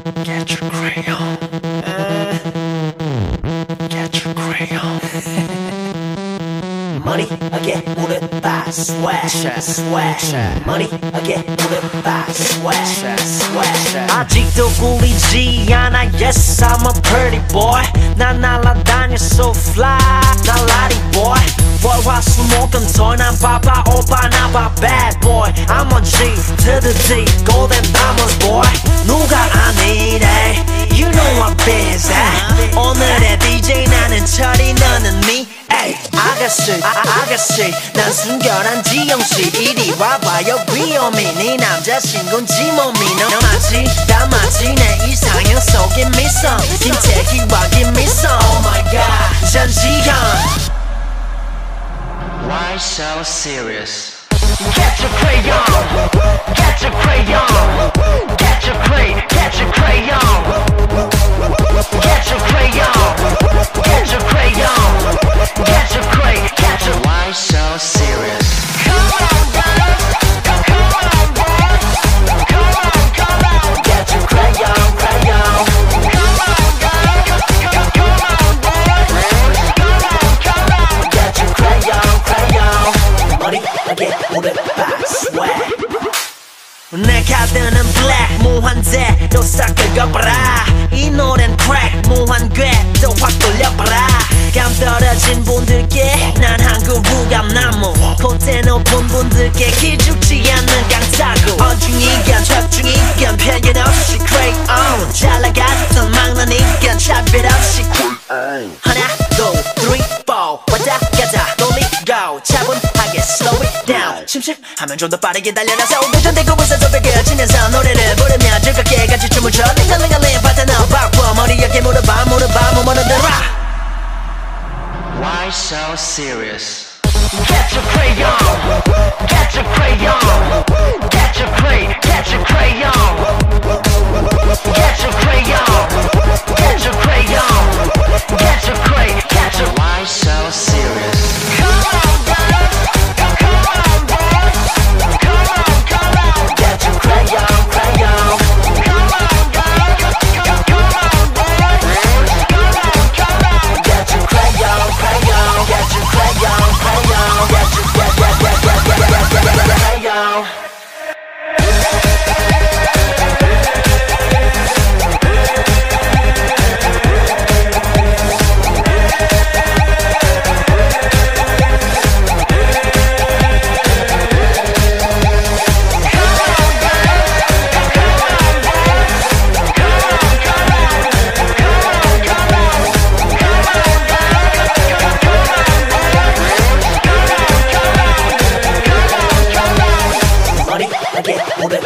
Get your crayon. Uh, get your crayon. Money again 물어봐 swag swag Money again 물어봐 swag swag 아직도 꿀리지 않아 Yes I'm a pretty boy 난 날아다녀 so fly 날라리 boy 월화수목금토난 바빠 봐봐 bad boy I'm on G to the D golden diamonds boy 누가 아니래 You know I'm busy 오늘의 DJ 나는 철이 너는 미 에이 아가씨 아, 아가씨 난 순결한 지영씨 이리 와봐요 귀요미 네 남자친구인지 몸이 너 마치 다 마치 내 이상형 속에 미소 김태희와 김미소 Oh my god 전지현 Why so serious? Catch a 내 카드는 black 무한대로 싹 긁어봐라. 이 노래는 crack 무한궤도 확 돌려봐라. 감 떨어진 분들께 난 한국 무감나무. 콧대 높은 분들께 기죽 심심하면 좀 더 빠르게 달려나서 도전되고 있어 도벽을 치면서 노래를 부르며 즐겁게 같이 춤을 춰. 링글링글링 파트너 바꿔. 머리 물어봐 물어봐 뭐 물어들어 Why so serious? Get your crayon go. 俺